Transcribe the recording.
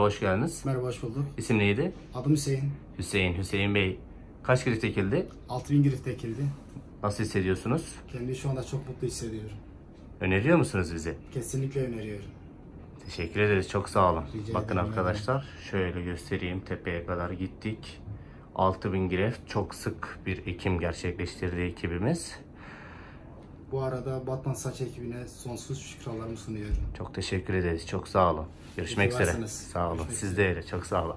Hoş geldiniz. Merhaba hoş bulduk. İsim neydi? Adım Hüseyin. Hüseyin. Hüseyin Bey. Kaç grift ekildi? 6000 grift ekildi. Nasıl hissediyorsunuz? Kendimi şu anda çok mutlu hissediyorum. Öneriyor musunuz bizi? Kesinlikle öneriyorum. Teşekkür ederiz. Çok sağ olun. Rica Bakın ederim, arkadaşlar şöyle göstereyim. Tepeye kadar gittik. 6000 greft çok sık bir ekim gerçekleştirdi ekibimiz. Bu arada Batman Saç ekibine sonsuz şükranlarımı sunuyorum. Çok teşekkür ederiz. Çok sağ olun. Görüşmek üzere. Sağ olun. Görüşmek Siz de öyle. Çok sağ olun.